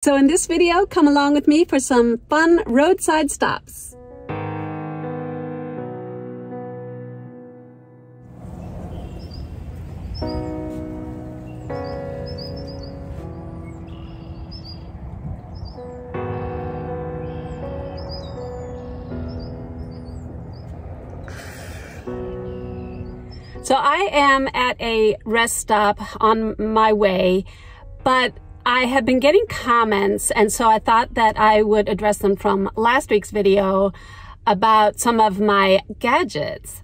So in this video, come along with me for some fun roadside stops. So I am at a rest stop on my way, but I have been getting comments, and so I thought that I would address them from last week's video about some of my gadgets.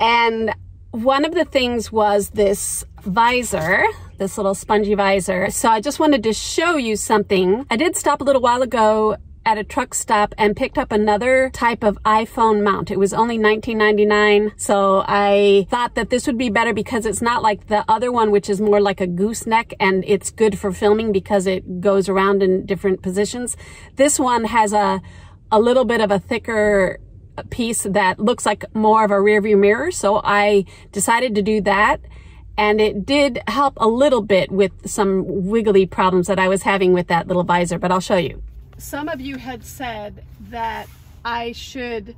And one of the things was this visor, this little spongy visor. So I just wanted to show you something. I did stop a little while ago at a truck stop and picked up another type of iPhone mount. It was only $19.99. So I thought that this would be better because it's not like the other one, which is more like a gooseneck and it's good for filming because it goes around in different positions. This one has a, a little bit of a thicker piece that looks like more of a rear view mirror. So I decided to do that. And it did help a little bit with some wiggly problems that I was having with that little visor, but I'll show you some of you had said that I should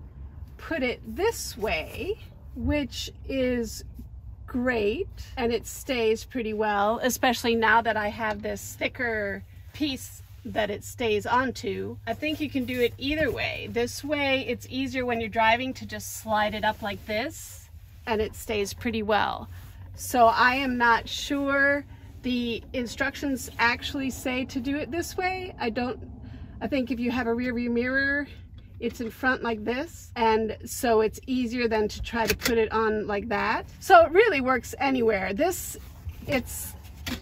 put it this way, which is great and it stays pretty well, especially now that I have this thicker piece that it stays onto. I think you can do it either way. This way, it's easier when you're driving to just slide it up like this and it stays pretty well. So I am not sure the instructions actually say to do it this way. I don't I think if you have a rear view mirror, it's in front like this. And so it's easier than to try to put it on like that. So it really works anywhere. This, it's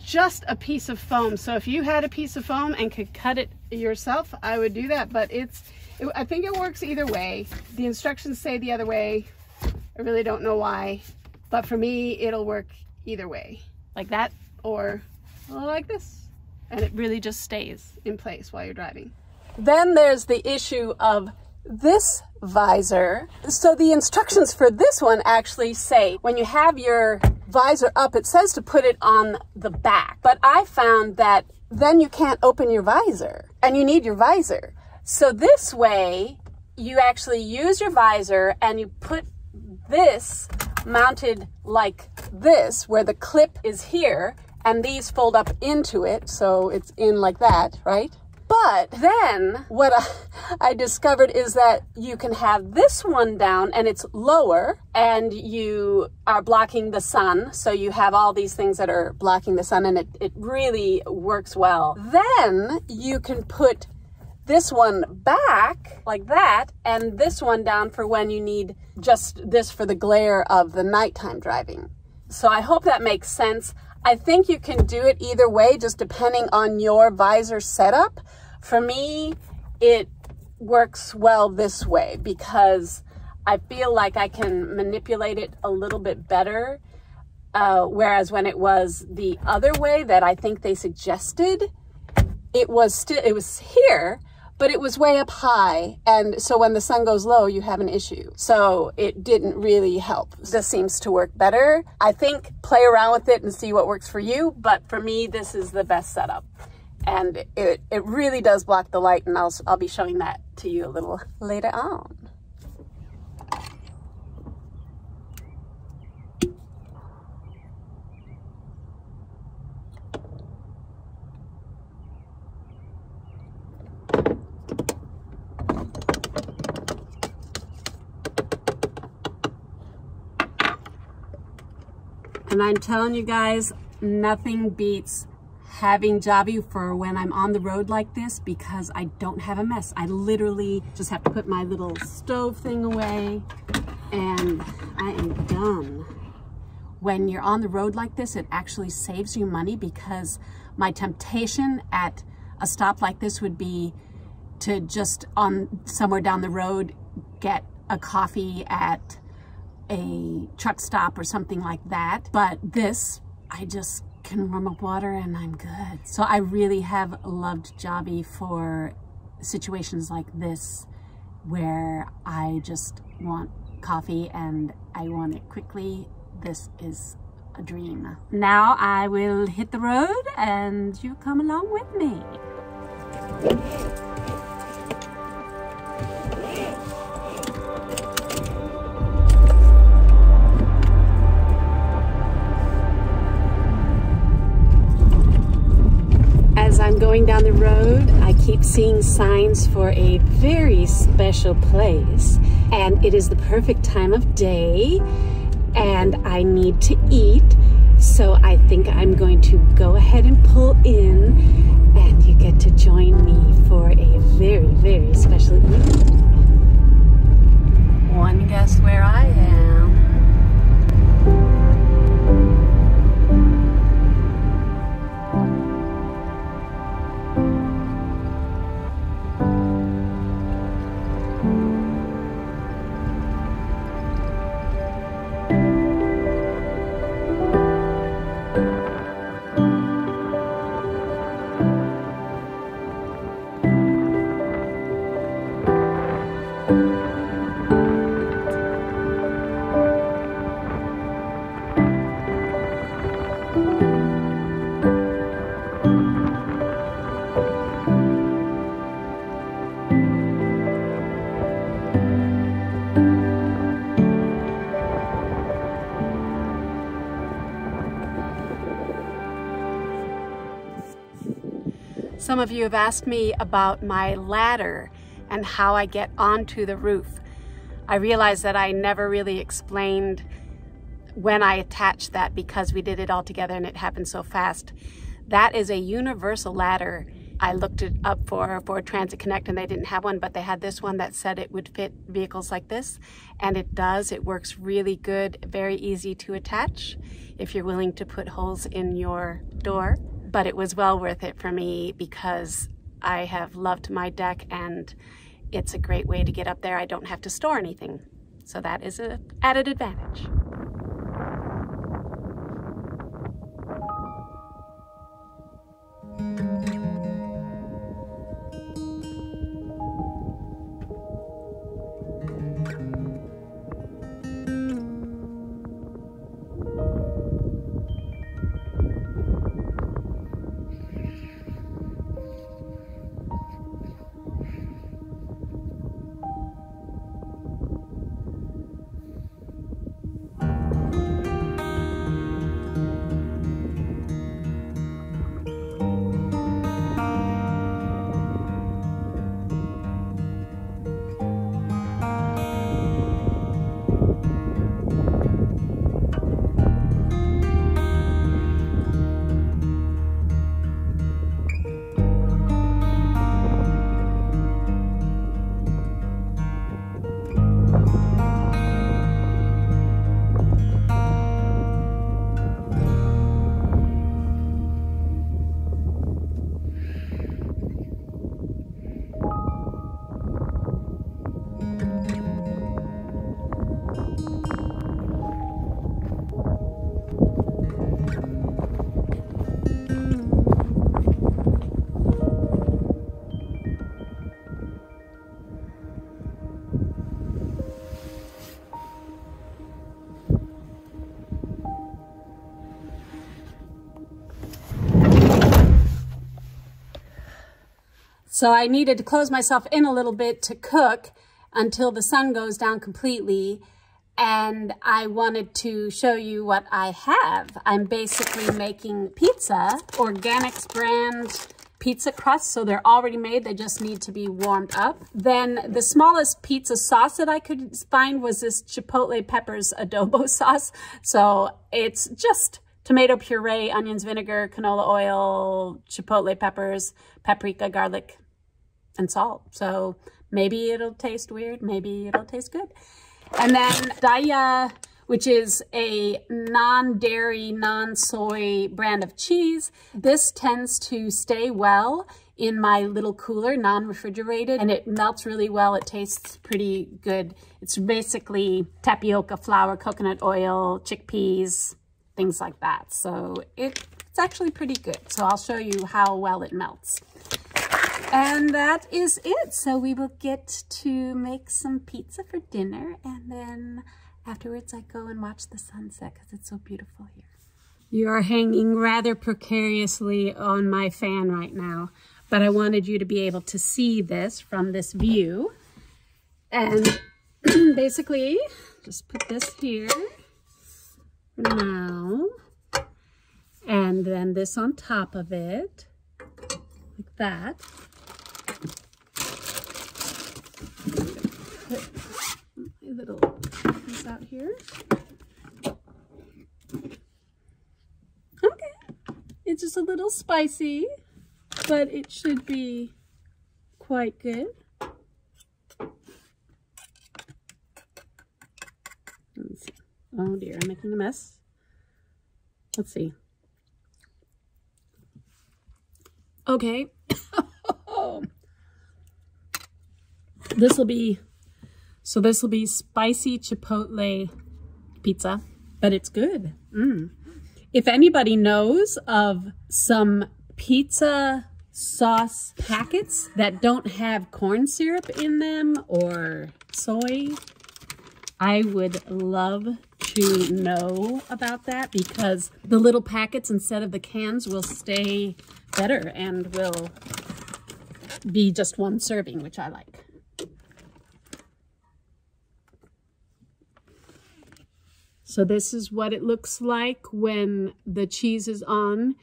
just a piece of foam. So if you had a piece of foam and could cut it yourself, I would do that. But it's, it, I think it works either way. The instructions say the other way. I really don't know why. But for me, it'll work either way. Like that or like this. And it really just stays in place while you're driving. Then there's the issue of this visor. So the instructions for this one actually say when you have your visor up, it says to put it on the back. But I found that then you can't open your visor and you need your visor. So this way you actually use your visor and you put this mounted like this where the clip is here and these fold up into it. So it's in like that, right? But then what I, I, discovered is that you can have this one down and it's lower and you are blocking the sun. So you have all these things that are blocking the sun and it, it really works well. Then you can put this one back like that and this one down for when you need just this for the glare of the nighttime driving. So I hope that makes sense. I think you can do it either way, just depending on your visor setup. For me, it works well this way because I feel like I can manipulate it a little bit better. Uh, whereas when it was the other way that I think they suggested, it was still, it was here, but it was way up high. And so when the sun goes low, you have an issue. So it didn't really help. This seems to work better. I think play around with it and see what works for you. But for me, this is the best setup and it, it really does block the light and I'll, I'll be showing that to you a little later on. And I'm telling you guys, nothing beats having Javy for when I'm on the road like this because I don't have a mess. I literally just have to put my little stove thing away and I am done. When you're on the road like this, it actually saves you money because my temptation at a stop like this would be to just on somewhere down the road get a coffee at a truck stop or something like that. But this, I just can warm up water and I'm good. So I really have loved Javy for situations like this where I just want coffee and I want it quickly. This is a dream. Now I will hit the road and you come along with me. Going down the road, I keep seeing signs for a very special place. And it is the perfect time of day. And I need to eat. So I think I'm going to go ahead and pull in. And you get to join me for a very, very special evening. One guess where I am. Some of you have asked me about my ladder and how I get onto the roof. I realized that I never really explained when I attached that because we did it all together and it happened so fast. That is a universal ladder. I looked it up for Ford Transit Connect and they didn't have one, but they had this one that said it would fit vehicles like this. And it does, it works really good, very easy to attach if you're willing to put holes in your door but it was well worth it for me because I have loved my deck and it's a great way to get up there. I don't have to store anything. So that is an added advantage. So I needed to close myself in a little bit to cook until the sun goes down completely. And I wanted to show you what I have. I'm basically making pizza, Organics brand pizza crust. So they're already made. They just need to be warmed up. Then the smallest pizza sauce that I could find was this Chipotle Peppers adobo sauce. So it's just tomato puree, onions, vinegar, canola oil, chipotle peppers, paprika, garlic, and salt. So maybe it'll taste weird, maybe it'll taste good. And then Daiya, which is a non-dairy, non-soy brand of cheese. This tends to stay well in my little cooler, non-refrigerated, and it melts really well. It tastes pretty good. It's basically tapioca flour, coconut oil, chickpeas, things like that. So it, it's actually pretty good. So I'll show you how well it melts. And that is it. So we will get to make some pizza for dinner and then afterwards I go and watch the sunset because it's so beautiful here. You are hanging rather precariously on my fan right now, but I wanted you to be able to see this from this view. And basically, just put this here now, and then this on top of it, like that. Put my little piece out here. Okay, it's just a little spicy, but it should be quite good. Oh dear, I'm making a mess. Let's see. Okay. Oh. this will be, so this will be spicy chipotle pizza, but it's good. Mm. If anybody knows of some pizza sauce packets that don't have corn syrup in them or soy, I would love to know about that because the little packets instead of the cans will stay better and will be just one serving, which I like. So this is what it looks like when the cheese is on.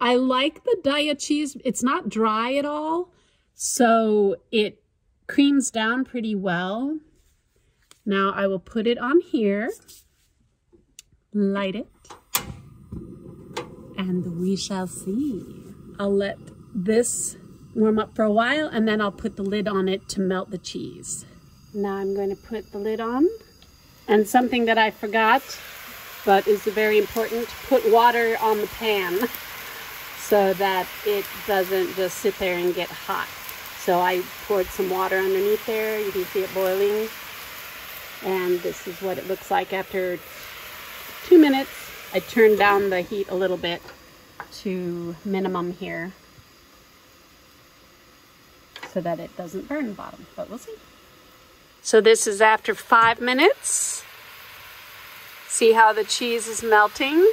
I like the Daiya cheese. It's not dry at all, so it creams down pretty well. Now I will put it on here light it, and we shall see. I'll let this warm up for a while and then I'll put the lid on it to melt the cheese. Now I'm going to put the lid on. And something that I forgot, but is very important, put water on the pan so that it doesn't just sit there and get hot. So I poured some water underneath there. You can see it boiling. And this is what it looks like after two minutes. I turned down the heat a little bit to minimum here so that it doesn't burn the bottom, but we'll see. So this is after five minutes. See how the cheese is melting?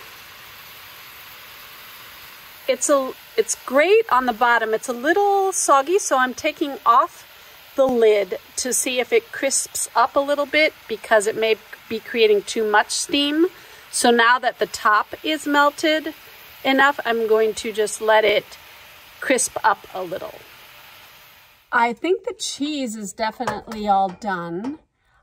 It's a it's great on the bottom. It's a little soggy, so I'm taking off the lid to see if it crisps up a little bit because it may be creating too much steam. So now that the top is melted enough, I'm going to just let it crisp up a little. I think the cheese is definitely all done.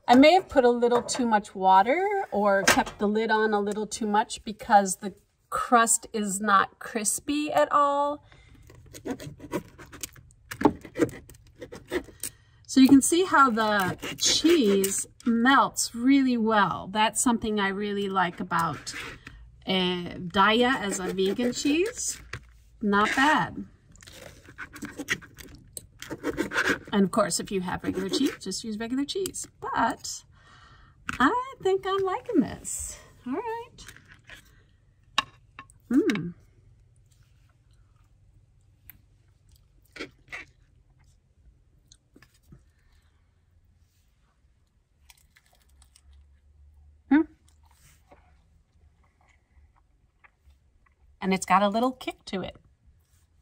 I may have put a little too much water or kept the lid on a little too much because the crust is not crispy at all. So you can see how the cheese melts really well. That's something I really like about uh, Daiya as a vegan cheese. Not bad. And of course, if you have regular cheese, just use regular cheese. But I think I'm liking this. All right. Hmm. and it's got a little kick to it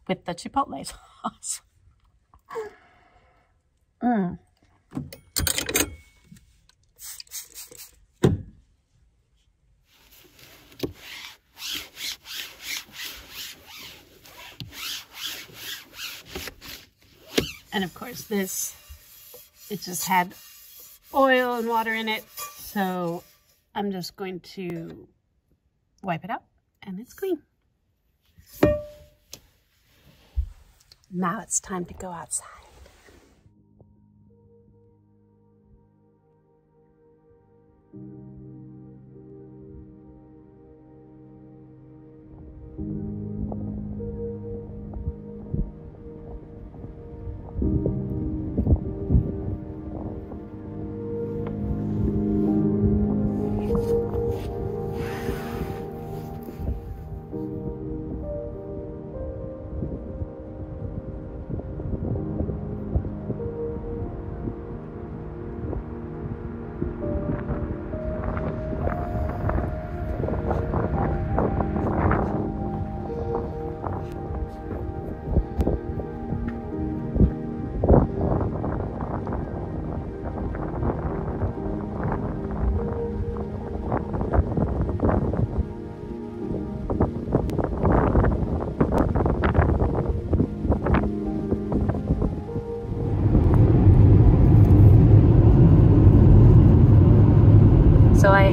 with the chipotle sauce. Mm. And of course this, it just had oil and water in it. So I'm just going to wipe it out and it's clean. Now it's time to go outside.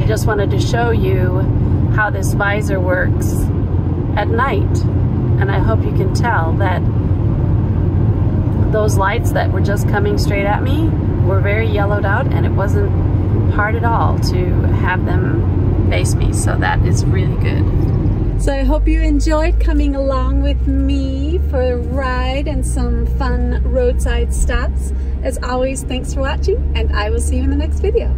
Just wanted to show you how this visor works at night. And I hope you can tell that those lights that were just coming straight at me were very yellowed out and it wasn't hard at all to have them face me. So that is really good. So I hope you enjoyed coming along with me for a ride and some fun roadside stops. As always, thanks for watching and I will see you in the next video.